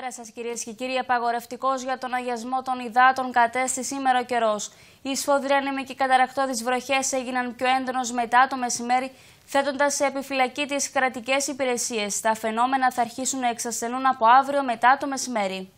Καλησπέρα σας, κυρίες και κύριοι. Απαγορευτικός για τον αγιασμό των υδάτων κατέστη σήμερα ο καιρός. Οι σφοδροί ανέμοι καταρακτώδεις βροχές έγιναν πιο έντονος μετά το μεσημέρι, θέτοντας σε επιφυλακή τις κρατικές υπηρεσίες. Τα φαινόμενα θα αρχίσουν να εξασθενούν από αύριο μετά το μεσημέρι.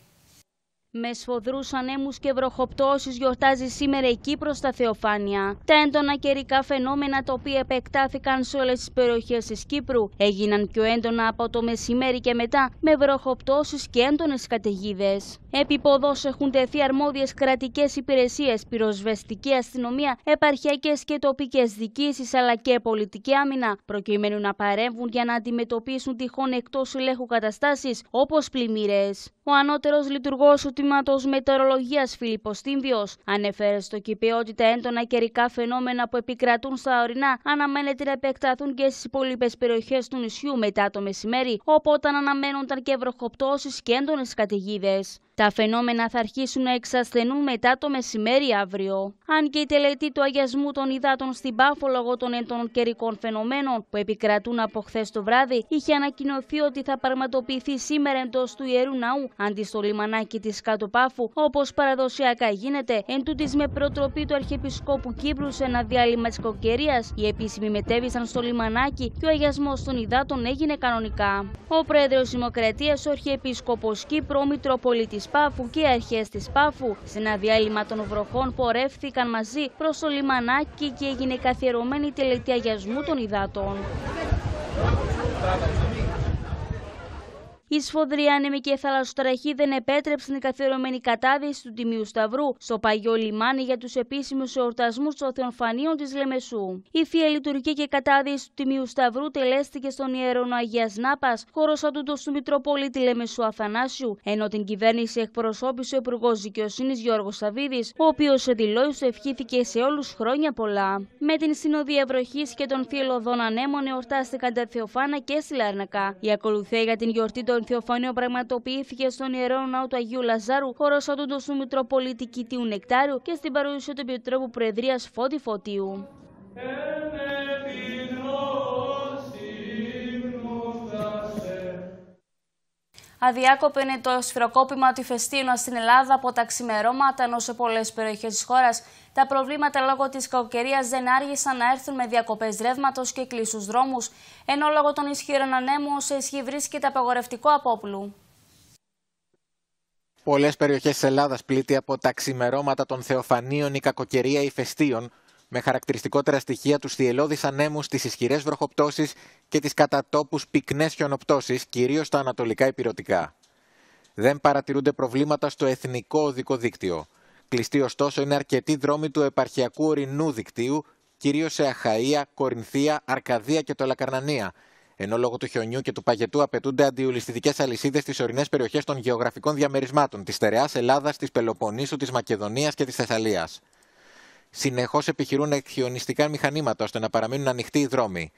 Με σφοδρού ανέμου και βροχοπτώσεις γιορτάζει σήμερα η Κύπρο στα Θεοφάνεια. Τα έντονα καιρικά φαινόμενα τα οποία επεκτάθηκαν σε όλες τις περιοχές της Κύπρου έγιναν πιο έντονα από το μεσημέρι και μετά με βροχοπτώσεις και έντονες καταιγίδες. Επίποδο έχουν τεθεί αρμόδιες κρατικές υπηρεσίες, πυροσβεστική αστυνομία, επαρχιακές και τοπικές διοικήσεις αλλά και πολιτική άμυνα, προκειμένου να παρέμβουν για να αντιμετωπίσουν τυχόν εκτός ελέγχου καταστάσεις όπως πλημμύρες. Ο ανώτερος λειτουργός του τμήματο Μετεωρολογίας Φίλιππος Τίμβιο ανέφερε στο κηπείο ότι τα έντονα καιρικά φαινόμενα που επικρατούν στα ορεινά αναμένεται να επεκταθούν και στις υπόλοιπες περιοχές του νησιού μετά το μεσημέρι, οπότε αναμένονταν και βροχοπτώσεις και έντονες καταιγίδες. Τα φαινόμενα θα αρχίσουν να εξασθενούν μετά το μεσημέρι αύριο. Αν και η τελετή του αγιασμού των υδάτων στην Πάφο λόγω των έντονων καιρικών φαινομένων που επικρατούν από χθες το βράδυ, είχε ανακοινωθεί ότι θα πραγματοποιηθεί σήμερα εντός του ιερού ναού αντί στο λιμανάκι της Κάτω Πάφου, όπως παραδοσιακά γίνεται, εν τούτης με προτροπή του Αρχιεπισκόπου Κύπρου σε ένα διάλειμμα της κοκκαιρία. Οι επίσημοι μετέβησαν στο λιμανάκι και ο αγιασμός των υδάτων έγινε κανονικά. Ο πρόεδρος Δημοκρατίας, ο Αρχιεπίσκοπο Κύπρου, ο Μητροπολίτης Πάφου και οι αρχές της Πάφου σε ένα διάλειμμα των βροχών πορεύθηκαν μαζί προς το λιμανάκι και έγινε καθιερωμένη τελετή αγιασμού των υδάτων. Η σφοδρή άνεμη και θαλασσοτραχή δεν επέτρεψαν την καθιερωμένη κατάδυση του Τιμίου Σταυρού στο παγιό λιμάνι για τους επίσημους εορτασμούς των Θεοφανίων της Λεμεσού. Η θεία λειτουργία και κατάδυση του Τιμίου Σταυρού τελέστηκε στον ιερόνο Αγίας Νάπας, χώρος αντούτο του Μητροπολίτη Λεμεσού Αθανάσιου, ενώ την κυβέρνηση εκπροσώπησε ο Υπουργός Δικαιοσύνης Γιώργος Σαββίδης, ο οποίος σε δηλώσει του ευχήθηκε σε όλους χρόνια πολλά. Με την συνοδεία βροχή και των θηλωδών ανέμων εορτάστηκαν τα Θεοφάνα και στη Λάρνακα. Η ακολουθία για την γιορτή των Θεοφανείο πραγματοποιήθηκε στον Ιερό Ναό του Αγίου Λαζάρου, χώρο οντούντο του Μητροπολίτη Κιτίου Νεκτάριου και στην παρουσία του Επιτρόπου Προεδρίας Φώτη Φωτίου. Αδιάκοπο είναι το σφυροκόπημα του ηφαιστείου στην Ελλάδα από τα ξημερώματα, ενώ σε πολλές περιοχές της χώρας τα προβλήματα λόγω της κακοκαιρίας δεν άργησαν να έρθουν με διακοπές ρεύματος και κλείσους δρόμους, ενώ λόγω των ισχυρών ανέμων σε ισχύ βρίσκεται απαγορευτικό απόπλου. Πολλές περιοχές της Ελλάδας πλήττει από τα ξημερώματα των θεοφανίων ή κακοκαιρία ηφαιστείων, με χαρακτηριστικότερα στοιχεία τους θυελώδεις ανέμους, τις ισχυρές βροχοπτώσεις και τις κατά τόπους πυκνές χιονοπτώσεις, κυρίως στα ανατολικά υπηρετικά. Δεν παρατηρούνται προβλήματα στο εθνικό οδικό δίκτυο. Κλειστοί ωστόσο είναι αρκετοί δρόμοι του επαρχιακού ορεινού δικτύου, κυρίως σε Αχαία, Κορινθία, Αρκαδία και Τολακαρνανία, ενώ λόγω του χιονιού και του παγετού απαιτούνται αντιολιστικέ αλυσίδες στις ορεινές περιοχές των γεωγραφικών διαμερισμάτων της στερεάς Ελλάδας, της Πελοποννήσου, της Μακεδονίας και της Θεσσαλίας. Συνεχώς επιχειρούν εκχιονιστικά μηχανήματα ώστε να παραμείνουν ανοιχτοί οι δρόμοι.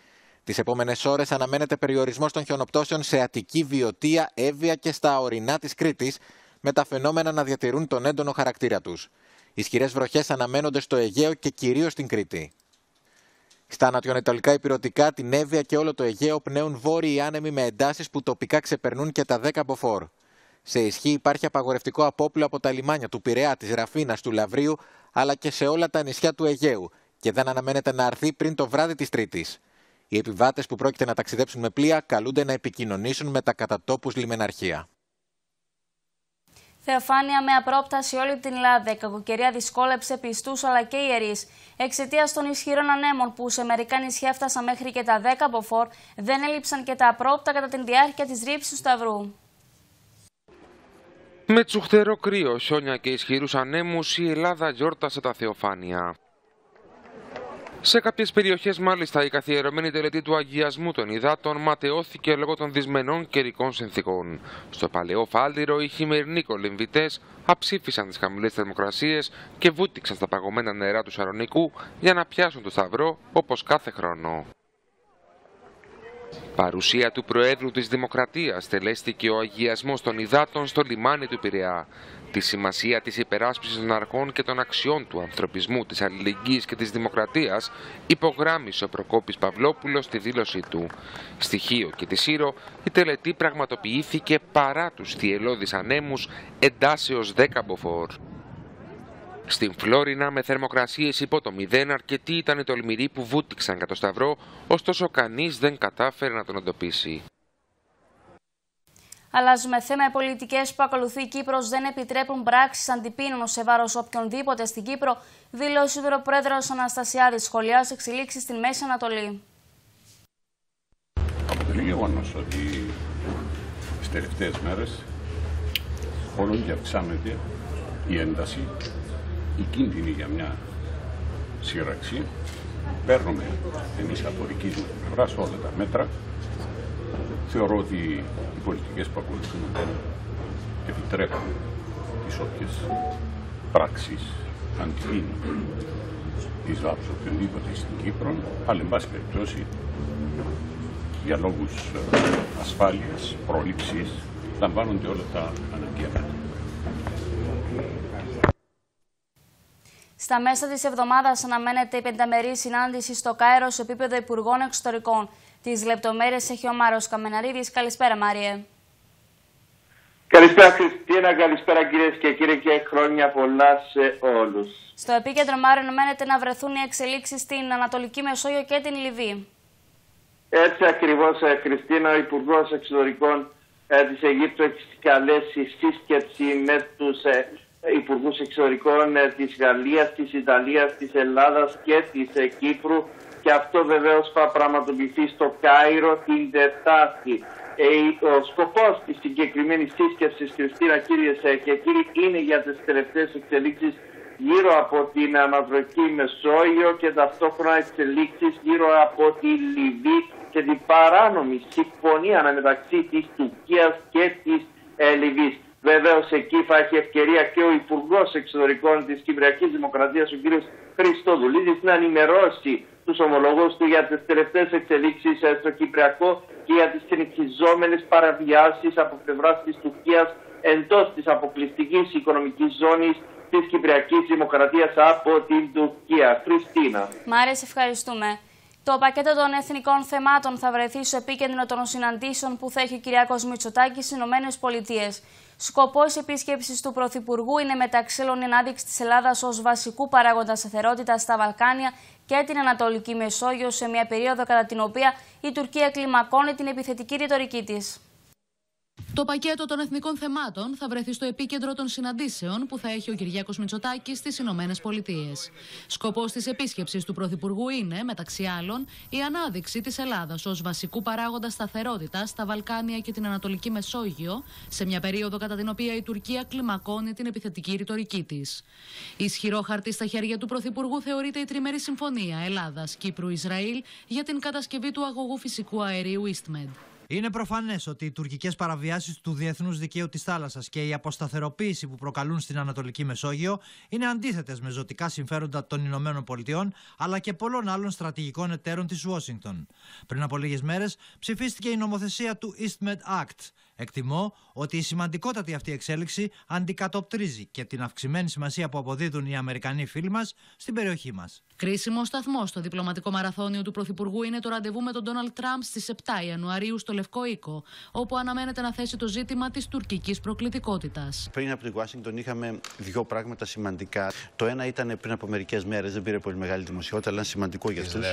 Τις επόμενες ώρες αναμένεται περιορισμός των χιονοπτώσεων σε Αττική, Βιωτία, Εύβοια και στα ορεινά της Κρήτης, με τα φαινόμενα να διατηρούν τον έντονο χαρακτήρα τους. Ισχυρές βροχές αναμένονται στο Αιγαίο και κυρίως στην Κρήτη. Στα ανατολικά υπηρετικά, την Εύβοια και όλο το Αιγαίο πνέουν βόρειοι άνεμοι με εντάσεις που τοπικά ξεπερνούν και τα 10 μποφόρ. Σε ισχύ υπάρχει απαγορευτικό απόπλο από τα λιμάνια του Πειραιά, της Ραφίνας, του Λαβρίου, αλλά και σε όλα τα νησιά του Αιγαίου και δεν αναμένεται να αρθεί πριν το βράδυ της Τρίτης. Οι επιβάτες που πρόκειται να ταξιδέψουν με πλοία καλούνται να επικοινωνήσουν με τα κατατόπους λιμεναρχεία. Θεοφάνεια με απρόπταση όλη την Ελλάδα. Η κακοκαιρία δυσκόλεψε πιστούς αλλά και ιερείς. Εξαιτίας των ισχυρών ανέμων που σε μερικά νησιά έφτασαν μέχρι και τα 10 μποφόρ, δεν έλειψαν και τα απρόπτα κατά τη διάρκεια της ρήψης του Σταυρού. Με τσουχτερό κρύο, σιόνια και ισχυρούς ανέμους, η Ελλάδα γιόρτασε τα Θεοφάνεια. Σε κάποιες περιοχές, μάλιστα, η καθιερωμένη τελετή του αγιασμού των υδάτων ματαιώθηκε λόγω των δυσμενών καιρικών συνθήκων. Στο παλαιό Φάλτηρο, οι χειμερινοί κολυμβητές αψήφισαν τις χαμηλές θερμοκρασίες και βούτυξαν στα παγωμένα νερά του Σαρονικού για να πιάσουν το Σταυρό όπως κάθε χρόνο. Παρουσία του Προέδρου της Δημοκρατίας τελέστηκε ο αγιασμός των υδάτων στο λιμάνι του Πειραιά. Τη σημασία της υπεράσπισης των αρχών και των αξιών του ανθρωπισμού, της αλληλεγγύης και της δημοκρατίας υπογράμμισε ο Προκόπης Παυλόπουλος στη δήλωσή του. Στοιχείο και τη Σύρο, η τελετή πραγματοποιήθηκε παρά τους θυελώδεις ανέμους εντάσεως 10 μποφόρ. Στην Φλόρινα με θερμοκρασίες υπό το μηδέν αρκετοί ήταν οι τολμηροί που βούτυξαν κατά το Σταυρό, ωστόσο κανείς δεν κατάφερε να τον εντοπίσει. Αλλάζουμε θέμα. Οι πολιτικές που ακολουθεί η Κύπρος δεν επιτρέπουν πράξεις αντιπίνων σε βάρος οποιονδήποτε στην Κύπρο, δήλωσε ο πρόεδρος Αναστασιάδης. Σχολιά εξελίξεις στην Μέση Ανατολή. Αποτελεί γεγονός ότι τι τελευταίες μέρες όλο και αυξάνεται η ένταση, η κίνδυνη για μια σύραξη. Παίρνουμε εμείς από δική μας πλευρά όλα τα μέτρα. Θεωρώ ότι πολιτικές που ακολουθούν δεν επιτρέπουν τις όποιες πράξεις αντιδίνουν της βάρους οποιονδήποτε στην Κύπρο, αλλά εν πάση περιπτώσει για λόγους ε, ασφάλειας, πρόληψης, λαμβάνονται όλα τα αναγκαία μέτρα. Στα μέσα της εβδομάδας αναμένεται η πενταμερή συνάντηση στο Κάιρο σε επίπεδο Υπουργών Εξωτερικών. Τις λεπτομέρειες έχει ο Μάρος Καμεναρίδης. Καλησπέρα, Μάριε. Καλησπέρα, Χριστίνα. Καλησπέρα, κυρίες και κύριοι, και χρόνια πολλά σε όλους. Στο επίκεντρο, Μάριο, αναμένεται να βρεθούν οι εξελίξεις στην Ανατολική Μεσόγειο και την Λιβύη. Έτσι ακριβώς, ε, Χριστίνα, ο Υπουργός Εξωτερικών ε, της Αιγύπτου έχει καλέσει σύσκεψη με τους ε, Υπουργούς Εξωτερικών ε, της Γαλλίας, της Ιταλίας, της Ελλάδας και της ε, Κύπρου και αυτό βεβαίως θα πραγματοποιηθεί στο Κάιρο την Τετάρτη. Ε, ο σκοπός της συγκεκριμένης σύσκεψης, Χριστίνα, κύριε και κύριοι, είναι για τις τελευταίες εξελίξεις γύρω από την Ανατολική Μεσόγειο και ταυτόχρονα εξελίξεις γύρω από τη Λιβύη και την παράνομη συμφωνία μεταξύ της Τουρκίας και της ε, Λιβύης. Βεβαίως εκεί θα έχει ευκαιρία και ο Υπουργός Εξωτερικών της Κυπριακής Δημοκρατίας, ο κ. Χριστοδουλίδης, να ενημερώσει τους ομολογούς του για τις τελευταίες εξελίξεις ε, στο Κυπριακό και για τις συνεχιζόμενες παραβιάσεις από πλευράς της Τουρκίας εντός της αποκλειστικής οικονομικής ζώνης της Κυπριακής Δημοκρατίας από την Τουρκία. Χριστίνα. Μάρε, ευχαριστούμε. Το πακέτο των εθνικών θεμάτων θα βρεθεί στο επίκεντρο των συναντήσεων που θα έχει ο Κυριάκος Μητσοτάκης στις ΗΠΑ. Σκοπός επίσκεψης του Πρωθυπουργού είναι μεταξύ άλλων η ανάδειξη της Ελλάδας ως βασικού παράγοντα σταθερότητας στα Βαλκάνια και την Ανατολική Μεσόγειο σε μια περίοδο κατά την οποία η Τουρκία κλιμακώνει την επιθετική ρητορική της. Το πακέτο των εθνικών θεμάτων θα βρεθεί στο επίκεντρο των συναντήσεων που θα έχει ο Κυριάκος Μητσοτάκης στις Ηνωμένες Πολιτείες. Σκοπός της επίσκεψης του Πρωθυπουργού είναι, μεταξύ άλλων, η ανάδειξη της Ελλάδας ως βασικού παράγοντα σταθερότητας στα Βαλκάνια και την Ανατολική Μεσόγειο, σε μια περίοδο κατά την οποία η Τουρκία κλιμακώνει την επιθετική ρητορική της. Ισχυρό χαρτί στα χέρια του Πρωθυπουργού θεωρείται η τριμερή συμφωνία Ελλάδα-Κύπρου-Ισραήλ για την κατασκευή του αγωγού φυσικού αερίου EastMed. Είναι προφανές ότι οι τουρκικές παραβιάσεις του διεθνούς δικαίου της θάλασσας και η αποσταθεροποίηση που προκαλούν στην Ανατολική Μεσόγειο είναι αντίθετες με ζωτικά συμφέροντα των Ηνωμένων Πολιτειών αλλά και πολλών άλλων στρατηγικών εταίρων της Ουάσιγκτον. Πριν από λίγες μέρες ψηφίστηκε η νομοθεσία του EastMed Act, Εκτιμώ ότι η σημαντικότατη αυτή εξέλιξη αντικατοπτρίζει και την αυξημένη σημασία που αποδίδουν οι Αμερικανοί φίλοι μας στην περιοχή μας. Κρίσιμο σταθμό στο διπλωματικό μαραθώνιο του Πρωθυπουργού είναι το ραντεβού με τον Ντόναλτ Τραμπ στις 7 Ιανουαρίου στο Λευκό Οίκο, όπου αναμένεται να θέσει το ζήτημα της τουρκικής προκλητικότητας. Πριν από την Ουάσιγκτον είχαμε δύο πράγματα σημαντικά. Το ένα ήταν πριν από μερικές μέρες, δεν πήρε πολύ μεγάλη δημοσιότητα, αλλά είναι σημαντικό για αυτούς.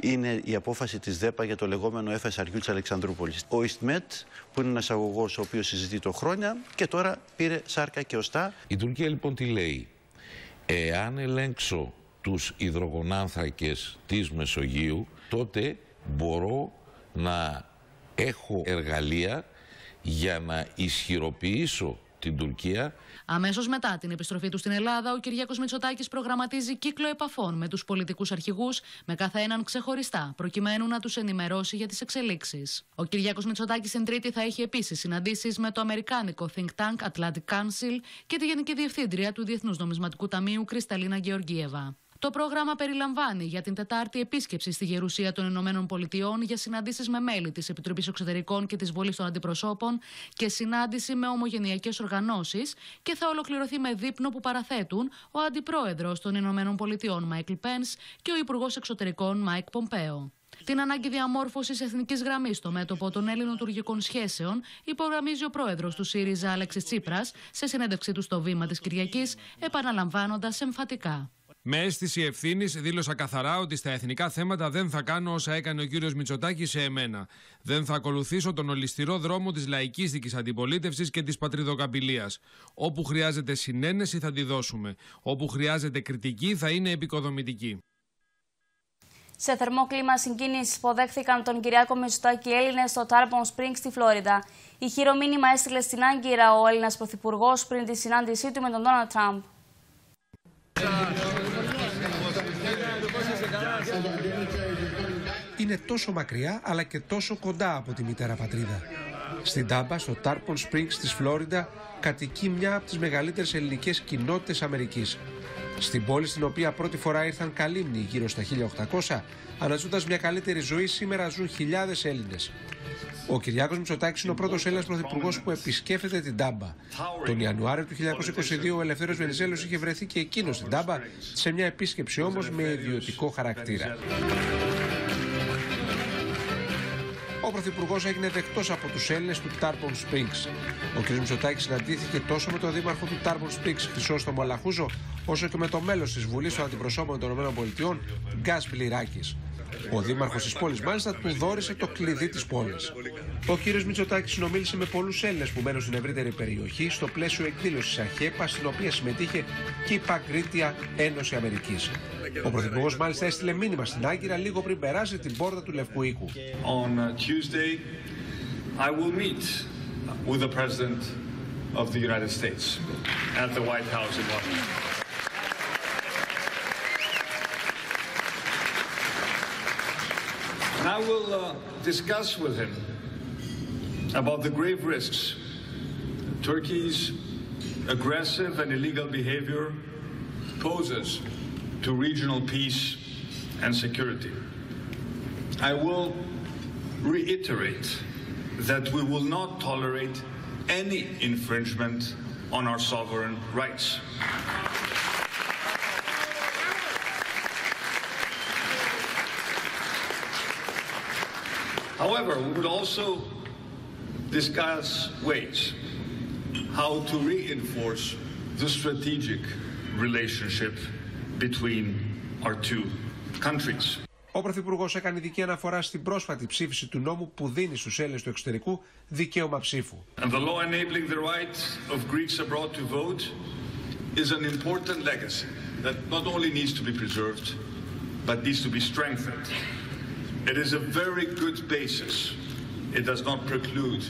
Είναι η απόφαση της ΔΕΠΑ για το λεγόμενο FSRU της Αλεξανδρούπολης. Ο Ιστμετ, που είναι ένας ο οποίος συζητεί το χρόνια και τώρα πήρε σάρκα και οστά. Η Τουρκία λοιπόν τι λέει; Εάν ελέγξω τους υδρογονάνθρακες της Μεσογείου, τότε μπορώ να έχω εργαλεία για να ισχυροποιήσω την Τουρκία. Αμέσως μετά την επιστροφή του στην Ελλάδα, ο Κυριάκος Μητσοτάκης προγραμματίζει κύκλο επαφών με τους πολιτικούς αρχηγούς, με κάθε έναν ξεχωριστά, προκειμένου να τους ενημερώσει για τις εξελίξεις. Ο Κυριάκος Μητσοτάκης εν Τρίτη θα έχει επίσης συναντήσεις με το Αμερικάνικο Think Tank Atlantic Council και τη Γενική Διευθύντρια του Διεθνούς Νομισματικού Ταμείου Κρυσταλίνα Γκεοργκίεβα. Το πρόγραμμα περιλαμβάνει για την Τετάρτη επίσκεψη στη Γερουσία των Ηνωμένων Πολιτειών για συναντήσεις με μέλη της Επιτροπής Εξωτερικών και της Βουλής των Αντιπροσώπων και συνάντηση με ομογενειακές οργανώσεις και θα ολοκληρωθεί με δείπνο που παραθέτουν ο Αντιπρόεδρος των Ηνωμένων Πολιτειών Μάικ Πενς και ο Υπουργός Εξωτερικών Μάικ Πομπέο. Την ανάγκη διαμόρφωσης εθνικής γραμμής στο μέτωπο των ελληνοτουρκικών σχέσεων υπογραμμίζει ο πρόεδρος του ΣΥΡΙΖΑ, Αλέξης Τσίπρας, σε συνέντευξή του στο Βήμα της Κυριακής, επαναλαμβάνοντας εμφατικά. Με αίσθηση ευθύνης δήλωσα καθαρά ότι στα εθνικά θέματα δεν θα κάνω όσα έκανε ο κύριος Μητσοτάκη σε εμένα. Δεν θα ακολουθήσω τον ολιστηρό δρόμο της λαϊκίστικης αντιπολίτευσης και της πατριδοκαπηλείας. Όπου χρειάζεται συνένεση θα τη δώσουμε. Όπου χρειάζεται κριτική θα είναι επικοδομητική. Σε θερμό κλίμα συγκίνησης υποδέχθηκαν τον Κυριάκο Μητσοτάκη Έλληνες στο Τάρπον Springs στη Φλόριντα. Η χειρομήνυμα έστειλε στην Άγκυρα ο Έλληνας Πρωθυπουργός πριν τη συνάντησή του με τον Ντόναλτ Τραμπ. Είναι τόσο μακριά αλλά και τόσο κοντά από τη μητέρα πατρίδα. Στην Τάμπα, στο Τάρπον Springs της Φλόριντα, κατοικεί μια από τις μεγαλύτερες ελληνικές κοινότητες Αμερικής. Στην πόλη στην οποία πρώτη φορά ήρθαν καλύμνοι γύρω στα 1800, αναζώντας μια καλύτερη ζωή, σήμερα ζουν χιλιάδες Έλληνες. Ο Κυριάκος Μητσοτάκης είναι ο πρώτος Έλληνας Πρωθυπουργός που επισκέφτεται την Τάμπα. Τον Ιανουάριο του 1922 ο Ελευθέρος Βενιζέλος είχε βρεθεί και εκείνος στην Τάμπα, σε μια επίσκεψη όμως με ιδιωτικό χαρακτήρα. Ο Πρωθυπουργός έγινε δεκτός από τους Έλληνες του Τάρπον Springs. Ο κ. Μητσοτάκης συναντήθηκε τόσο με τον δήμαρχο του Τάρπον Springs, Χρυσόστομο Μολαχούζο, όσο και με το μέλος της Βουλής των Αντιπροσώπων των ΗΠΑ, Γκάς Πληράκης. Ο δήμαρχος της πόλης, μάλιστα, του δόρισε το κλειδί της πόλης. Ο κ. Μητσοτάκης συνομίλησε με πολλούς Έλληνες που μένουν στην ευρύτερη περιοχή στο πλαίσιο εκδήλωσης ΑΧΕΠΑ, στην οποία συμμετείχε και η Παγκρίτια Ένωση Αμερικής. Ο Πρωθυπουργός μάλιστα έστειλε μήνυμα στην Άγκυρα λίγο πριν περάσει την πόρτα του Λευκού Οίκου. On uh, Tuesday, I will meet with the President of the United States at the White House in Washington. I will uh, discuss with him about the grave risks Turkey's aggressive and illegal behavior poses to regional peace and security. I will reiterate that we will not tolerate any infringement on our sovereign rights. However, we would also discuss ways how to reinforce the strategic relationship between our two countries. Ο Πρωθυπουργό έκανε ειδική αναφορά στην πρόσφατη ψήφιση του νόμου που δίνει στου Έλληνε του εξωτερικού δικαίωμα ψήφου. And the law enabling the right of Greeks abroad to vote is an important legacy that not only needs to be preserved, but needs to be strengthened. It is a very good basis. It does not preclude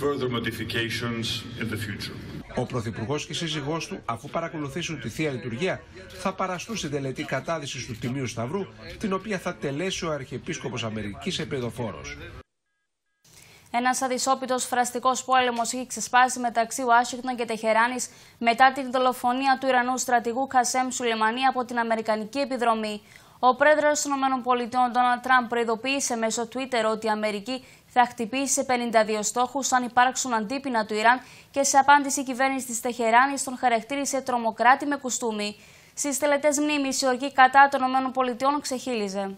further modifications in the future. Ο Πρωθυπουργός και η σύζυγός του, αφού παρακολουθήσουν τη θεία λειτουργία, θα παραστούν στην τελετή κατάδυσης του Τιμίου Σταυρού, την οποία θα τελέσει ο Αρχιεπίσκοπος Αμερικής Επιδοφόρος. Ένας αδυσόπιτος φραστικός πόλεμος έχει ξεσπάσει μεταξύ Ουάσιγκτον και Τεχεράνης μετά την δολοφονία του Ιρανού στρατηγού Χασέμ Σουλεμανί από την Αμερικανική επιδρομή. Ο πρόεδρος των ΗΠΑ, Ντόναλτ Τραμπ, προειδοποίησε μέσω Twitter ότι η Αμερική θα χτυπήσει σε 52 στόχους αν υπάρξουν αντίπεινα του Ιράν και σε απάντηση η κυβέρνηση της Τεχεράνης τον χαρακτήρισε τρομοκράτη με κουστούμι. Στις τελετές μνήμης, η οργή κατά των ΗΠΑ ξεχύλιζε.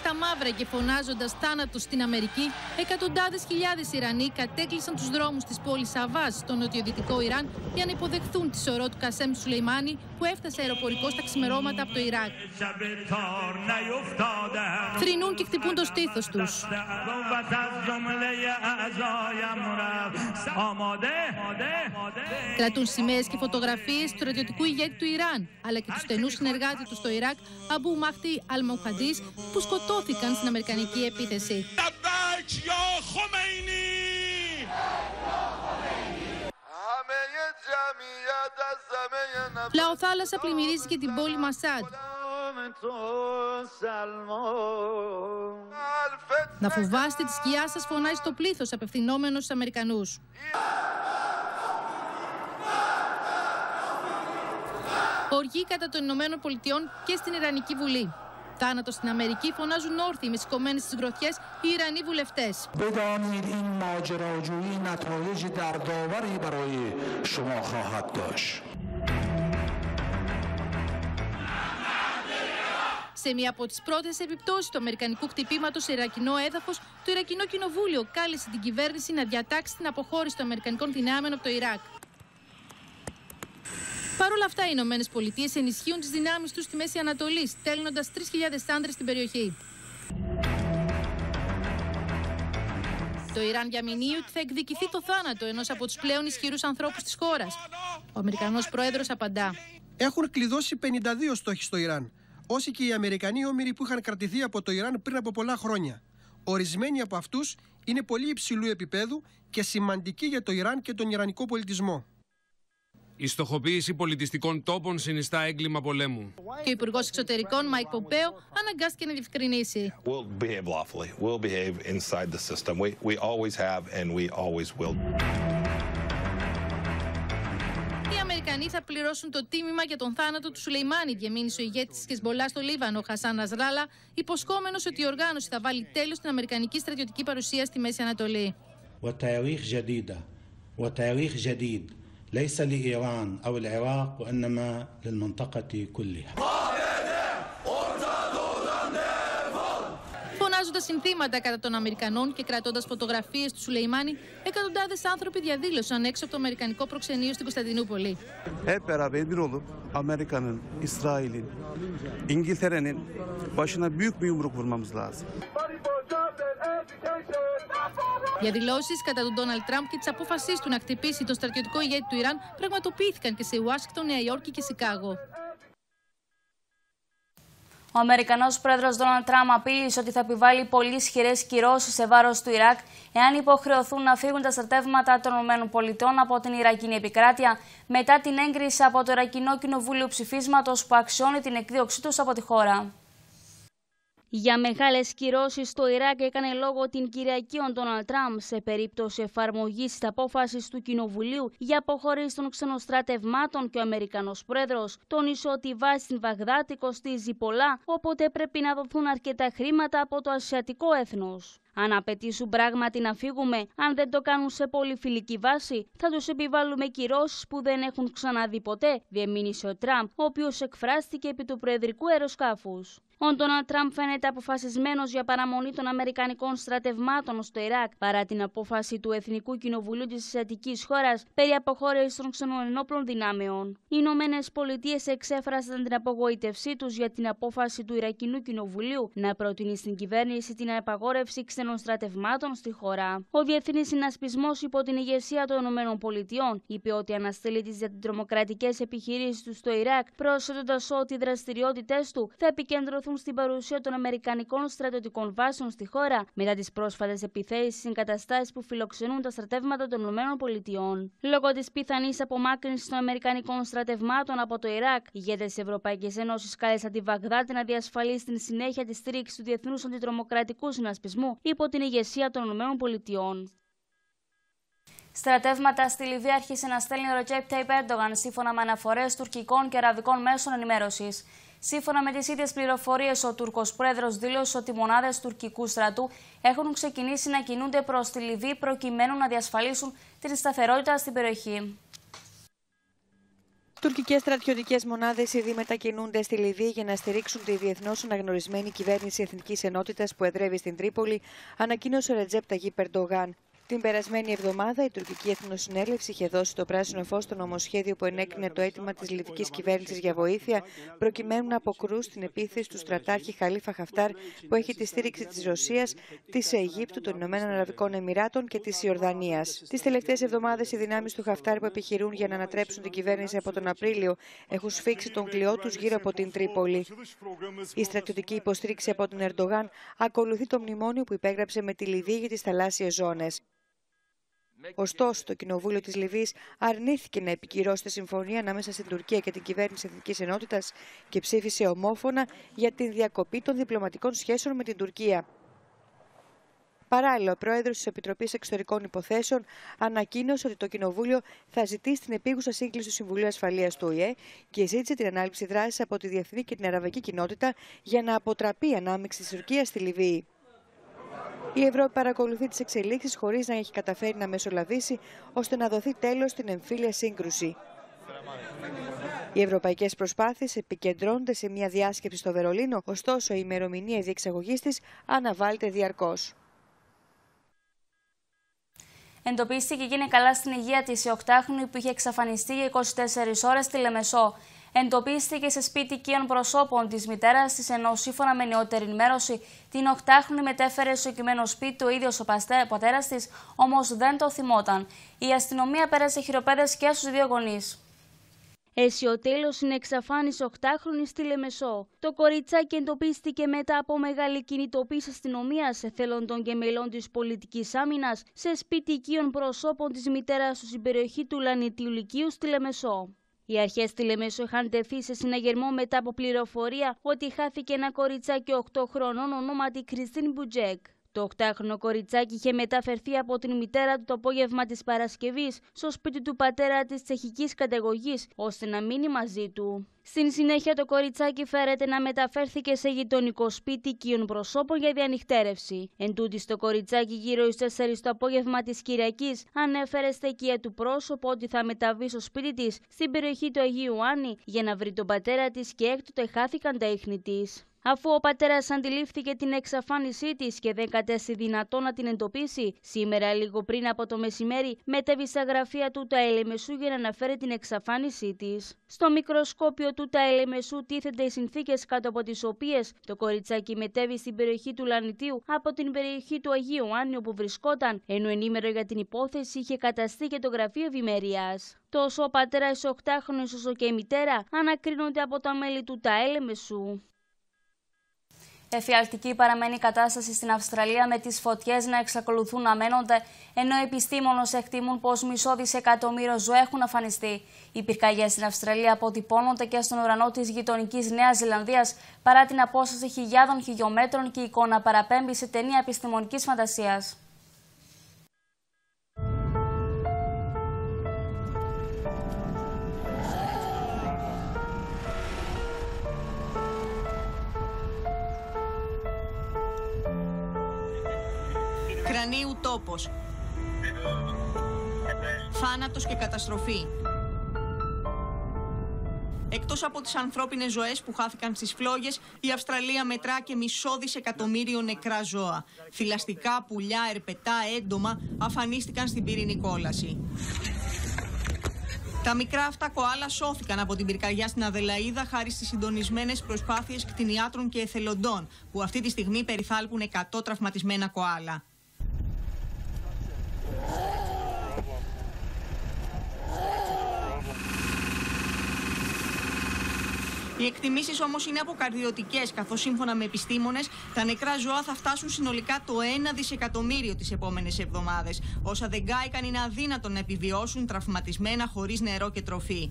Στα μαύρα και φωνάζοντας θάνατος στην Αμερική, εκατοντάδες χιλιάδες Ιρανοί κατέκλυσαν τους δρόμους της πόλης Αβάζ στο νοτιοδυτικό Ιράν για να υποδεχθούν τη σωρό του Κασέμ Σουλεϊμάνη που έφτασε αεροπορικό στα ξημερώματα από το Ιράκ. Θρυνούν και χτυπούν το στήθος τους. Κρατούν σημαίες και φωτογραφίες του στρατιωτικού ηγέτη του Ιράν, αλλά και του στενούς συνεργάτη τους στο Ιράκ, Αμπού Μαχτί Αλμοχαντής, που σκοτώθηκαν στην Αμερικανική επίθεση. Λαοθάλασσα πλημμυρίζει και την πόλη Μασάντ. Να φοβάστε τη σκιά σας φωνάζει το πλήθος απευθυνόμενος στους Αμερικανούς. Οργή κατά των Ηνωμένων Πολιτειών και στην Ιρανική Βουλή. Θάνατος στην Αμερική φωνάζουν όρθιοι με σηκωμένε στις γροθιές οι Ιρανοί βουλευτές. Σε μία από τις πρώτες επιπτώσεις του Αμερικανικού κτυπήματο σε Ιρακινό έδαφος, το Ιρακινό Κοινοβούλιο κάλεσε την κυβέρνηση να διατάξει την αποχώρηση των Αμερικανικών δυνάμεων από το Ιράκ. Παρ' όλα αυτά, οι Ηνωμένες Πολιτείες ενισχύουν τις δυνάμεις τους στη Μέση Ανατολή, στέλνοντας 3.000 άντρε στην περιοχή. Το Ιράν διαμηνύει ότι θα εκδικηθεί το θάνατο ενός από τους πλέον ισχυρούς ανθρώπους της χώρας. Ο Αμερικανός Πρόεδρος απαντά. Έχουν κλειδώσει 52 στόχοι στο Ιράν, όσοι και οι Αμερικανοί όμοιροι που είχαν κρατηθεί από το Ιράν πριν από πολλά χρόνια. Ορισμένοι από αυτούς είναι πολύ υψηλού επίπεδου και σημαντικοί για το Ιράν και τον Ιρανικό πολιτισμό. Η στοχοποίηση πολιτιστικών τόπων συνιστά έγκλημα πολέμου. Και ο Υπουργός Εξωτερικών Μάικ Πομπέο αναγκάστηκε να διευκρινίσει. We'll behave lawfully. We'll behave inside the system. We, we always have and we always will. Οι Αμερικανοί θα πληρώσουν το τίμημα για τον θάνατο του Σουλεϊμάνη, διαμήνυσε ο ηγέτης της Χεζμπολάχ στο Λίβανο, Χασάν Νασράλα, υποσχόμενος ότι η οργάνωση θα βάλει τέλος στην Αμερικανική στρατιωτική παρουσία στη Μέση Ανατολή. ليس لإيران أو العراق وإنما للمنطقة كلها Φωνάζοντα συνθήματα κατά των Αμερικανών και κρατώντα φωτογραφίε του Σουλεϊμάνη, εκατοντάδε άνθρωποι διαδήλωσαν έξω από το Αμερικανικό προξενείο στην Κωνσταντινούπολη. Hep beraber bir olup Amerika'nın, İsrail'in, İngiltere'nin başına büyük bir yumruk vurmamız lazım. Διαδηλώσει κατά τον Ντόναλτ Τραμπ και τη απόφασή του να χτυπήσει το στρατιωτικό ηγέτη του Ιράν πραγματοποιήθηκαν και σε Ουάσιγκτον, Νέα Υόρκη και Σικάγο. Ο Αμερικανός πρόεδρος Ντόναλτ Τραμπ απείλησε ότι θα επιβάλλει πολύ ισχυρές κυρώσεις σε βάρος του Ιράκ εάν υποχρεωθούν να φύγουν τα στρατεύματα των ΗΠΑ από την Ιρακινή επικράτεια μετά την έγκριση από το Ιρακινό Κοινοβούλιο ψηφίσματος που αξιώνει την εκδίωξή τους από τη χώρα. Για μεγάλες κυρώσεις στο Ιράκ έκανε λόγο την Κυριακή ο Ντόναλτ Τραμπ σε περίπτωση εφαρμογής της απόφασης του Κοινοβουλίου για αποχώρηση των ξενοστρατευμάτων και ο Αμερικανός Πρόεδρος τόνισε ότι η βάση στην Βαγδάτη κοστίζει πολλά, οπότε πρέπει να δοθούν αρκετά χρήματα από το ασιατικό έθνος. Αν απαιτήσουν πράγματι να φύγουμε, αν δεν το κάνουν σε πολύ φιλική βάση, θα τους επιβάλλουμε κυρώσεις που δεν έχουν ξαναδεί ποτέ, διεμήνυσε ο Τραμπ, ο οποίος εκφράστηκε επί του προεδρικού αεροσκάφους. Ο Ντόναλτ Τραμπ φαίνεται αποφασισμένος για παραμονή των Αμερικανικών στρατευμάτων στο Ιράκ παρά την απόφαση του Εθνικού Κοινοβουλίου της Ασιατικής χώρας περί αποχώρησης των ξενών δυνάμεων. Οι Ηνωμένες Πολιτείες εξέφρασαν την απογοήτευσή τους για την απόφαση του Ιρακινού Κοινοβουλίου να προτείνει στην κυβέρνηση την απαγόρευση ξενών στρατευμάτων στη χώρα. Ο Διεθνής Συνασπισμός υπό την ηγεσία των Ηνωμένων Πολιτειών είπε ότι αναστέλει τις διατρομοκρατικές επιχειρήσεις του στο Ιράκ, προσθέτοντας ότι οι δραστηριότητέ του θα επικεντρωθούν στην παρουσία των Αμερικανικών στρατιωτικών βάσεων στη χώρα μετά τις πρόσφατες επιθέσεις στις εγκαταστάσεις που φιλοξενούν τα στρατεύματα των ΗΠΑ. Λόγω της πιθανής απομάκρυνσης των Αμερικανικών στρατευμάτων από το Ιράκ, οι ηγέτες της Ευρωπαϊκής Ένωσης κάλεσαν τη Βαγδάτη να διασφαλίσει την συνέχεια της στήριξης του Διεθνούς Αντιτρομοκρατικού Συνασπισμού υπό την ηγεσία των ΗΠΑ. Στρατεύματα στη Λιβύη άρχισε να στέλνει ο Ροτζέπ Τέιπ σύμφωνα με αναφορές τουρκικών και αραβικών μέσων ενημέρωσης. Σύμφωνα με τις ίδιες πληροφορίες, ο Τούρκος πρόεδρος δήλωσε ότι οι μονάδες τουρκικού στρατού έχουν ξεκινήσει να κινούνται προς τη Λιβύη προκειμένου να διασφαλίσουν την σταθερότητα στην περιοχή. Τουρκικές στρατιωτικές μονάδες ήδη μετακινούνται στη Λιβύη για να στηρίξουν τη διεθνώς αναγνωρισμένη κυβέρνηση Εθνικής Ενότητας που εδρεύει στην Τρίπολη, ανακοίνωσε ο Ρετζέπ Ταγί Περντογάν. Την περασμένη εβδομάδα, η τουρκική Εθνοσυνέλευση είχε δώσει το πράσινο φως στο νομοσχέδιο που ενέκρινε το αίτημα της λιβική κυβέρνησης για βοήθεια, προκειμένου να αποκρούσει την επίθεση του στρατάρχη Χαλίφα Χαφτάρ, που έχει τη στήριξη της Ρωσίας, της Αιγύπτου, των Ηνωμένων Αραβικών Εμμυράτων και της Ιορδανίας. Τις τελευταίες εβδομάδες, οι δυνάμεις του Χαφτάρ που επιχειρούν για να ανατρέψουν την κυβέρνηση από τον Απρίλιο έχουν σφίξει τον κλειό τους γύρω από την Τρίπολη. Η στρατιωτική υποστήριξη από τον Ερντογάν ακολουθεί το μνημόνιο που υπέγραψε με τη Λιβύη για τις θαλάσσιες ζώνες. Ωστόσο, το Κοινοβούλιο της Λιβύης αρνήθηκε να επικυρώσει τη συμφωνία ανάμεσα στην Τουρκία και την κυβέρνηση Εθνικής Ενότητας και ψήφισε ομόφωνα για την διακοπή των διπλωματικών σχέσεων με την Τουρκία. Παράλληλα, ο πρόεδρος της Επιτροπής Εξωτερικών Υποθέσεων ανακοίνωσε ότι το Κοινοβούλιο θα ζητήσει την επίγουσα σύγκληση του Συμβουλίου Ασφαλείας του ΟΗΕ και ζήτησε την ανάληψη δράσης από τη διεθνή και την αραβική κοινότητα για να αποτραπεί η ανάμειξη της Τουρκίας στη Λιβύη. Η Ευρώπη παρακολουθεί τις εξελίξεις χωρίς να έχει καταφέρει να μεσολαβήσει ώστε να δοθεί τέλος στην εμφύλια σύγκρουση. Οι ευρωπαϊκές προσπάθειες επικεντρώνονται σε μια διάσκεψη στο Βερολίνο, ωστόσο η ημερομηνία διεξαγωγής της αναβάλλεται διαρκώς. Εντοπίστηκε και είναι καλά στην υγεία της η οκτάχρονη που είχε εξαφανιστεί για 24 ώρες στη Λεμεσό. Εντοπίστηκε σε σπίτι οικείων προσώπων της μητέρας της, ενώ σύμφωνα με νεότερη ενημέρωση, την οκτάχρονη μετέφερε στο κειμένο σπίτι ο ίδιος ο πατέρας της, όμως δεν το θυμόταν. Η αστυνομία πέρασε χειροπέδες και στους δύο γονείς. Αισιοτέλο είναι εξαφάνιση 8χρονη στη Λεμεσό. Το κοριτσάκι εντοπίστηκε μετά από μεγάλη κινητοποίηση αστυνομίας εθελοντών και μελών της πολιτικής άμυνας σε σπίτι οικείων προσώπων της μητέρας του στην περιοχή του Λανιτίου Λυκείου στη Λεμεσό. Οι αρχές στη Λεμέσο είχαν τεθεί σε συναγερμό μετά από πληροφορία ότι χάθηκε ένα κοριτσάκι 8 χρονών ονόματι Κριστίν Μπουτζέκ. Το 8χρονο κοριτσάκι είχε μεταφερθεί από την μητέρα του το απόγευμα της Παρασκευής στο σπίτι του πατέρα της τσεχικής καταγωγής, ώστε να μείνει μαζί του. Στην συνέχεια, το κοριτσάκι φέρεται να μεταφέρθηκε σε γειτονικό σπίτι οικείων προσώπων για διανυκτέρευση. Εν τούτης, το κοριτσάκι γύρω στις 4 το απόγευμα της Κυριακής ανέφερε στα οικεία του πρόσωπο ότι θα μεταβεί στο σπίτι της στην περιοχή του Αγίου Άννη για να βρει τον πατέρα της και έκτοτε χάθηκαν τα ίχνη της. Αφού ο πατέρας αντιλήφθηκε την εξαφάνισή της και δεν κατέστη δυνατό να την εντοπίσει, σήμερα λίγο πριν από το μεσημέρι μετέβη στα γραφεία του τα Ελεμεσού για να αναφέρει την εξαφάνισή της. Στο μικροσκόπιο του τα Ελεμεσού τίθενται οι συνθήκες κάτω από τις οποίες το κοριτσάκι μετέβη στην περιοχή του Λανιτίου από την περιοχή του Αγίου Άννιου που βρισκόταν, ενώ ενήμερο για την υπόθεση είχε καταστεί και το γραφείο ευημερίας. Τόσο ο πατέρας 8χρονο όσο και η μητέρα ανακρίνονται από τα μέλη του τα Ελεμεσού. Εφιαλτική παραμένει η κατάσταση στην Αυστραλία με τις φωτιές να εξακολουθούν να μένονται, ενώ οι επιστήμονες εκτιμούν πως μισό δισεκατομμύριο ζωέ έχουν αφανιστεί. Οι πυρκαγιές στην Αυστραλία αποτυπώνονται και στον ουρανό της γειτονικής Νέας Ζηλανδίας παρά την απόσταση χιλιάδων χιλιόμετρων και η εικόνα παραπέμπει σε ταινία επιστημονικής φαντασίας. Τόπος. Θάνατος και καταστροφή. Εκτός από τις ανθρώπινες ζωές που χάθηκαν στις φλόγες, η Αυστραλία μετρά και μισό δισεκατομμύριο νεκρά ζώα. Θηλαστικά, πουλιά, ερπετά, έντομα αφανίστηκαν στην πυρηνική κόλαση. Τα μικρά αυτά κοάλα σώθηκαν από την πυρκαγιά στην Αδελαίδα χάρη στις συντονισμένες προσπάθειες κτηνιάτρων και εθελοντών, που αυτή τη στιγμή περιθάλπουν 100 τραυματισμένα κοάλα. Οι εκτιμήσεις όμως είναι αποκαρδιωτικές, καθώς σύμφωνα με επιστήμονες, τα νεκρά ζώα θα φτάσουν συνολικά το 1 δισεκατομμύριο τις επόμενες εβδομάδες. Όσα δεν κάηκαν είναι αδύνατο να επιβιώσουν τραυματισμένα χωρίς νερό και τροφή.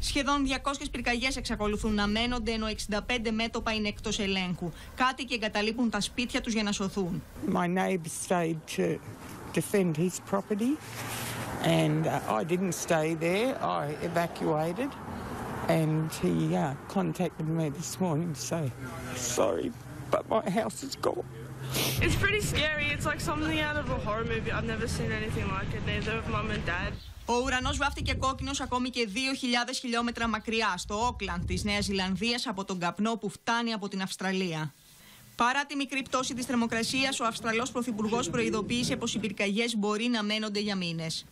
Σχεδόν 200 πυρκαγιές εξακολουθούν να μένονται, ενώ 65 μέτωπα είναι εκτός ελέγχου. Κάτι και εγκαταλείπουν τα σπίτια τους για να σωθούν. My neighbor stayed to defend his property, and uh, I didn't stay there. I evacuated. And he uh, contacted me this morning to say, sorry, but my house is gone. It's pretty scary. It's like something out of a horror movie. I've never seen anything like it, neither of mom and dad. Ο ουρανό βάφτηκε κόκκινο ακόμη και 2.000 χιλιόμετρα μακριά, στο Όκλαντ τη Νέα Ζηλανδία, από τον καπνό που φτάνει από την Αυστραλία. Παρά τη μικρή πτώση της θερμοκρασίας, ο Αυστραλός Πρωθυπουργός προειδοποίησε πως οι πυρκαγιές μπορεί να μένονται για μήνες.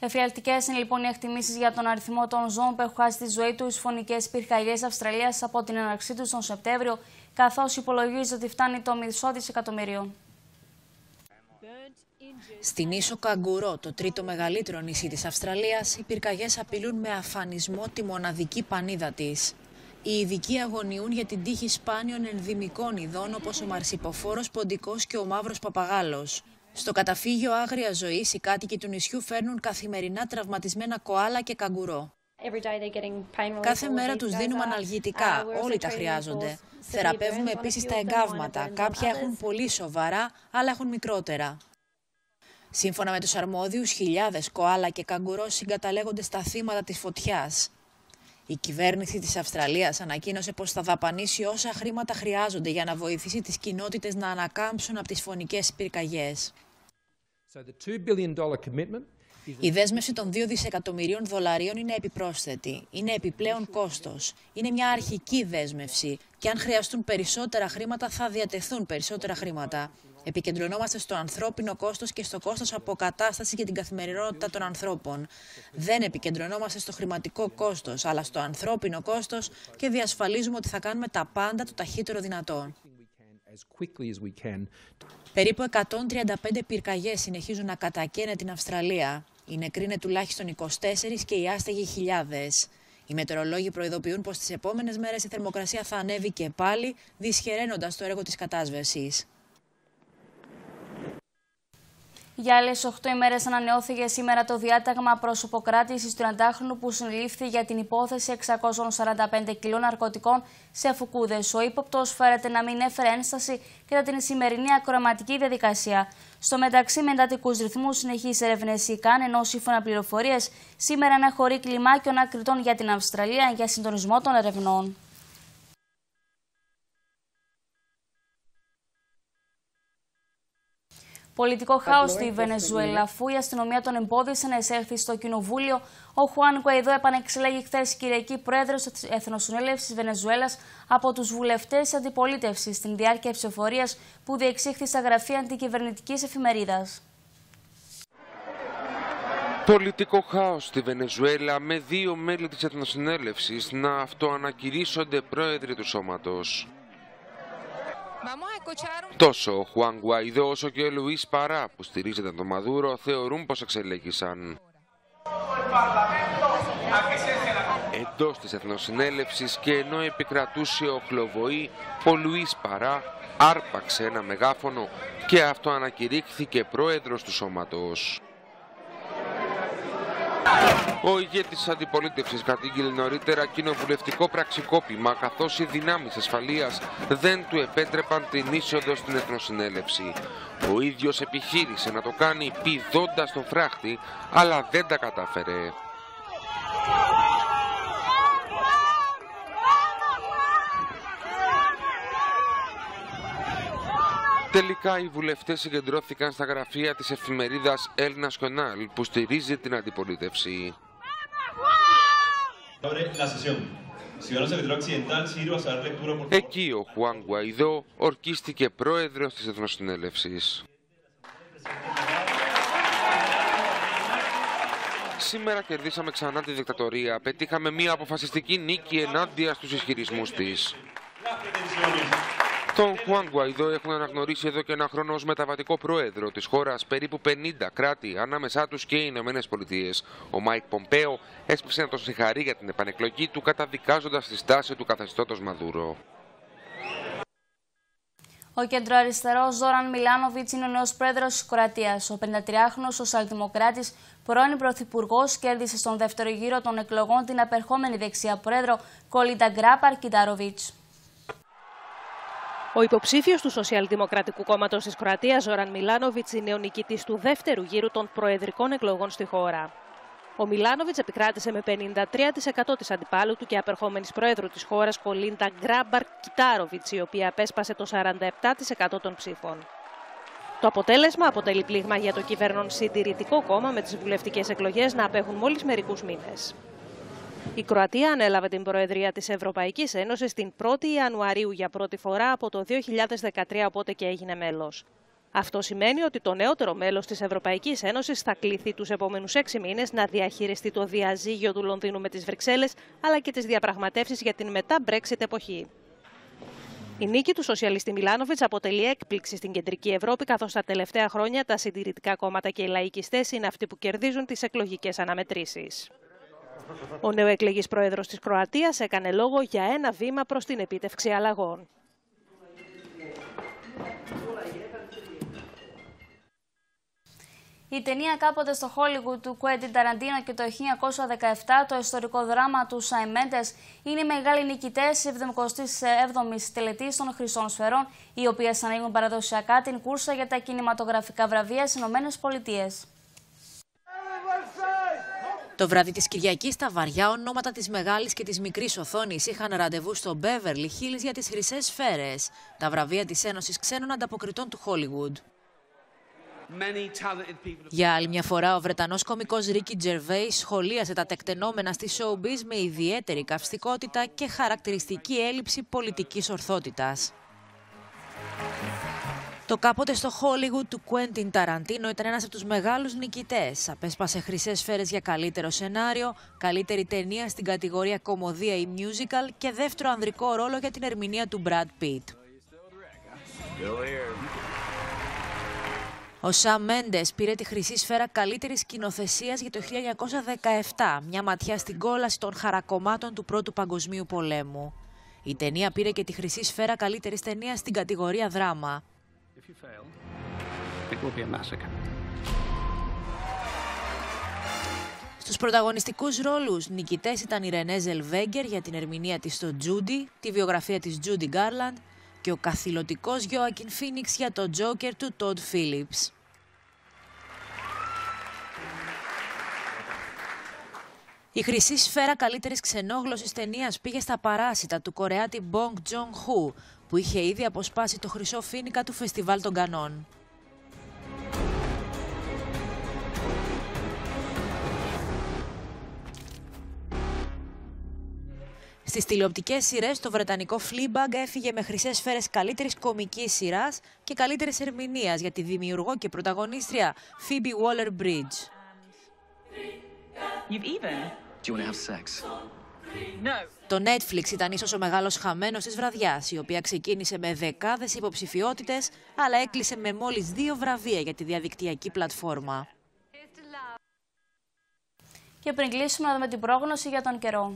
Εφιαλτικές είναι λοιπόν οι εκτιμήσεις για τον αριθμό των ζώων που έχουν χάσει τη ζωή τους στι φωνικές πυρκαγιές Αυστραλίας από την έναρξή τους τον Σεπτέμβριο, καθώς υπολογίζεται ότι φτάνει το μισό δισεκατομμύριο. Στην ίσο Καγκουρό, το τρίτο μεγαλύτερο νησί της Αυστραλίας, οι πυρκαγιές απειλούν με αφανισμό τη μοναδική πανίδα της. Οι ειδικοί αγωνιούν για την τύχη σπάνιων ενδυμικών ειδών όπως ο μαρσιποφόρος ποντικός και ο μαύρος παπαγάλος. Στο καταφύγιο άγρια ζωής, οι κάτοικοι του νησιού φέρνουν καθημερινά τραυματισμένα κοάλα και καγκουρό. Κάθε μέρα τους δίνουμε αναλγητικά, όλοι τα χρειάζονται. Θεραπεύουμε επίσης τα εγκάβματα. Κάποια έχουν πολύ σοβαρά, άλλα έχουν μικρότερα. Σύμφωνα με τους αρμόδιους, χιλιάδες κοάλα και καγκουρό συγκαταλέγονται στα θύματα της φωτιάς. Η κυβέρνηση της Αυστραλίας ανακοίνωσε πως θα δαπανίσει όσα χρήματα χρειάζονται για να βοηθήσει τις κοινότητες να ανακάμψουν από τις φωνικές πυρκαγιές. Η δέσμευση των 2 δισεκατομμυρίων δολαρίων είναι επιπρόσθετη. Είναι επιπλέον κόστος. Είναι μια αρχική δέσμευση και αν χρειαστούν περισσότερα χρήματα θα διατεθούν περισσότερα χρήματα. Επικεντρωνόμαστε στο ανθρώπινο κόστος και στο κόστος αποκατάστασης για την καθημερινότητα των ανθρώπων. Δεν επικεντρωνόμαστε στο χρηματικό κόστος, αλλά στο ανθρώπινο κόστος και διασφαλίζουμε ότι θα κάνουμε τα πάντα το ταχύτερο δυνατό. Περίπου 135 πυρκαγιές συνεχίζουν να κατακαίνε την Αυστραλία. Οι νεκροί είναι τουλάχιστον 24 και οι άστεγοι χιλιάδες. Οι μετεωρολόγοι προειδοποιούν πως τις επόμενες μέρες η θερμοκρασία θα ανέβει και πάλι, δυσχεραίνοντας το έργο της κατάσβεσης. Για άλλες 8 ημέρες ανανεώθηκε σήμερα το διάταγμα πρόσωπο κράτηση του 90χρονου που συνελήφθη για την υπόθεση 645 κιλών ναρκωτικών σε φουκούδες. Ο ύποπτος φέρεται να μην έφερε ένσταση κατά την σημερινή ακροαματική διαδικασία. Στο μεταξύ, με εντατικούς ρυθμούς συνεχείς έρευνες η ΚΑΝ, ενώ σύμφωνα πληροφορίες, σήμερα ένα χωρί κλιμάκιων ακριτών για την Αυστραλία για συντονισμό των ερευνών. Πολιτικό χάος στη Βενεζουέλα, αφού η αστυνομία τον εμπόδισε να εισέλθει στο κοινοβούλιο. Ο Χουάν Γκουαϊδό επανεξελέγει χθες Κυριακή πρόεδρος της Εθνοσυνέλευσης Βενεζουέλας από τους βουλευτές της αντιπολίτευσης στην διάρκεια ψηφοφορίας που διεξήχθη στα γραφεία αντικυβερνητικής εφημερίδας. Πολιτικό χάος στη Βενεζουέλα με δύο μέλη της Εθνοσυνέλευσης να αυτοανακηρύσσονται πρόεδροι του σώματος. Τόσο ο Χουάν Γουαϊδό όσο και ο Λουίς Παρά που στηρίζεται τον Μαδούρο θεωρούν πως εξελέγησαν. Εντός της Εθνοσυνέλευσης και ενώ επικρατούσε ο Χλοβοή, ο Λουίς Παρά άρπαξε ένα μεγάφωνο και αυτό ανακηρύχθηκε πρόεδρος του σώματος. Ο ηγέτης τη αντιπολίτευσης κατήγγειλε νωρίτερα κοινοβουλευτικό πραξικόπημα καθώς οι δυνάμεις ασφαλείας δεν του επέτρεπαν την είσοδο στην Εθνοσυνέλευση. Ο ίδιος επιχείρησε να το κάνει πηδώντας τον φράχτη, αλλά δεν τα κατάφερε. Τελικά οι βουλευτές συγκεντρώθηκαν στα γραφεία της εφημερίδας El Nacional που στηρίζει την αντιπολίτευση. Εκεί ο Χουάν Γουαϊδό ορκίστηκε πρόεδρος της Εθνοσυνέλευσης. Σήμερα κερδίσαμε ξανά τη δικτατορία. Πετύχαμε μια αποφασιστική νίκη ενάντια στους ισχυρισμούς της. Τον Χουάν Γουαϊδό έχουν αναγνωρίσει εδώ και ένα χρόνο ως μεταβατικό πρόεδρο της χώρας περίπου 50 κράτη, ανάμεσά τους και οι Ηνωμένες Πολιτείες. Ο Μάικ Πομπέο έσπευσε να τον συγχαρεί για την επανεκλογή του καταδικάζοντας τη στάση του καθεστώτος Μαδούρο. Ο κεντροαριστερός Ζόραν Μιλάνοβιτς είναι ο νέος πρόεδρος της Κροατίας. Ο 53χρονος σοσιαλδημοκράτης, πρώην πρωθυπουργός, κέρδισε στον δεύτερο γύρο των εκλογών την απερχόμενη δεξιά πρόεδρο Κολίντα Γκράπαρ Κιτάροβιτς. Ο υποψήφιος του Σοσιαλδημοκρατικού Κόμματος της Κροατίας, Ζωραν Μιλάνοβιτ, είναι ο νικητής του δεύτερου γύρου των προεδρικών εκλογών στη χώρα. Ο Μιλάνοβιτ επικράτησε με 53% της αντιπάλου του και απερχόμενης πρόεδρου της χώρας, Κολίντα Γκράμπαρ Κιτάροβιτς, η οποία απέσπασε το 47% των ψήφων. Το αποτέλεσμα αποτελεί πλήγμα για το κυβέρνον Συντηρητικό Κόμμα με τις βουλευτικές εκλογές να απέχουν μόλις μερικούς μήνες. Η Κροατία ανέλαβε την Προεδρία της Ευρωπαϊκής Ένωσης την 1η Ιανουαρίου για πρώτη φορά από το 2013 οπότε και έγινε μέλος. Αυτό σημαίνει ότι το νεότερο μέλος της Ευρωπαϊκής Ένωσης θα κληθεί τους επόμενους έξι μήνες να διαχειριστεί το διαζύγιο του Λονδίνου με τις Βρυξέλλες αλλά και τις διαπραγματεύσεις για την μετά-Brexit εποχή. Η νίκη του σοσιαλιστή Μιλάνοβιτς αποτελεί έκπληξη στην κεντρική Ευρώπη, καθώς τα τελευταία χρόνια τα συντηρητικά κόμματα και οι λαϊκιστές είναι αυτοί που κερδίζουν τις εκλογικές αναμετρήσεις. Ο νεοεκλεγής πρόεδρος της Κροατίας έκανε λόγο για ένα βήμα προς την επίτευξη αλλαγών. Η ταινία κάποτε στο Hollywood του Quentin Tarantino και το 1917 το ιστορικό δράμα του Σάι Μέντες είναι οι μεγάλοι νικητές 77η τελετής των Χρυσών Σφαιρών, οι οποίες ανοίγουν παραδοσιακά την κούρσα για τα κινηματογραφικά βραβεία στις ΗΠΑ. Το βράδυ της Κυριακής τα βαριά ονόματα της μεγάλης και της μικρής οθόνης είχαν ραντεβού στο Beverly Hills για τις χρυσές σφαίρες, τα βραβεία της Ένωσης Ξένων Ανταποκριτών του Hollywood. Για άλλη μια φορά, ο Βρετανός κομικός Ρίκι Τζερβέη σχολίασε τα τεκτενόμενα στη showbiz με ιδιαίτερη καυστικότητα και χαρακτηριστική έλλειψη πολιτικής ορθότητας. Το κάποτε στο Hollywood του Quentin Tarantino ήταν ένας από τους μεγάλους νικητές. Απέσπασε χρυσές σφαίρες για καλύτερο σενάριο, καλύτερη ταινία στην κατηγορία κομμωδία ή musical και δεύτερο ανδρικό ρόλο για την ερμηνεία του Brad Pitt. Ο Σαμ Μέντε πήρε τη χρυσή σφαίρα καλύτερης σκηνοθεσίας για το 1917, μια ματιά στην κόλαση των χαρακομμάτων του Πρώτου Παγκοσμίου Πολέμου. Η ταινία πήρε και τη χρυσή σφαίρα καλύτερης ταινίας στην κατηγορία δράμα. Στους πρωταγωνιστικούς ρόλους νικητές ήταν η Ρενέ Ζελβέγκερ για την ερμηνεία της στο Τζούντι, τη βιογραφία της Τζούντι Γκάρλαντ και ο καθηλωτικός Γιώακιν Φίνιξ για το Τζόκερ του Τόντ Φίλιπς. Η χρυσή σφαίρα καλύτερης ξενόγλωση ταινίας πήγε στα παράσιτα του Κορεάτη Bong Joon-ho, που είχε ήδη αποσπάσει το χρυσό φίνικα του Φεστιβάλ των Κανών. Στις τηλεοπτικές σειρές, το βρετανικό Fleabag έφυγε με χρυσές σφαίρες καλύτερης κομικής σειράς και καλύτερης ερμηνείας για τη δημιουργό και πρωταγωνίστρια Phoebe Waller-Bridge. Το Netflix ήταν ίσως ο μεγάλος χαμένος της βραδιάς, η οποία ξεκίνησε με δεκάδες υποψηφιότητες, αλλά έκλεισε με μόλις δύο βραβεία για τη διαδικτυακή πλατφόρμα. Και πριν κλείσουμε να δούμε την πρόγνωση για τον καιρό.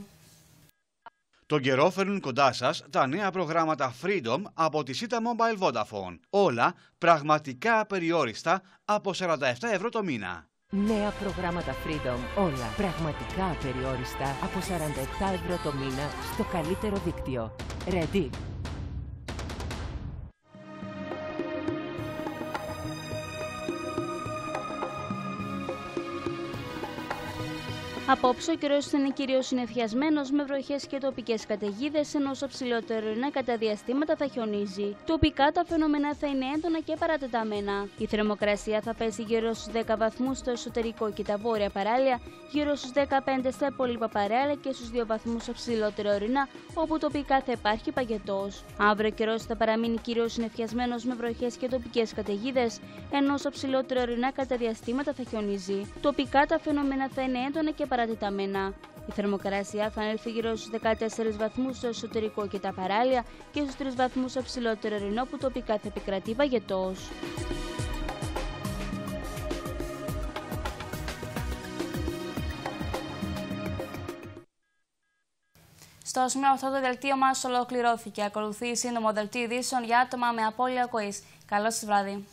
Τον καιρό φέρνουν κοντά σας τα νέα προγράμματα Freedom από τη Sita Mobile Vodafone. Όλα πραγματικά απεριόριστα από 47 ευρώ το μήνα. Νέα προγράμματα Freedom. Όλα πραγματικά απεριόριστα από 47 ευρώ το μήνα στο καλύτερο δίκτυο. Ready. Απόψε ο καιρός θα είναι κυρίως συνεφιασμένος με βροχές και τοπικές καταιγίδες, ενώ στο ψηλότερο ειρηνά κατά διαστήματα θα χιονίζει. Τοπικά τα φαινόμενα θα είναι έντονα και παρατεταμένα. Η θερμοκρασία θα πέσει γύρω στους 10 βαθμούς στο εσωτερικό και τα βόρεια παράλια, γύρω στους 15 στα υπόλοιπα παράλια και στους 2 βαθμούς στο ψηλότερο ειρηνά, όπου τοπικά θα υπάρχει παγετός. Αύριο καιρός θα παραμείνει κυρίως συνεφιασμένος με βροχές και τοπικές καταιγίδες, ενώ στο ψηλότερο ειρηνά κατά διαστήματα θα χιονίζει. Τοπικά τα φαινόμενα θα είναι έντονα και παρατεταμένα. Η θερμοκρασία θα έλθει γύρω στους 14 βαθμούς στο εσωτερικό και τα παράλια και στους 3 βαθμούς στο ψηλότερο ρινό που τοπικά θα επικρατεί βαγετός. Στο σημείο αυτό το δελτίο μας ολοκληρώθηκε. Ακολουθεί σύντομο δελτίο ειδήσεων για άτομα με απώλεια ακοής. Καλό σας βράδυ.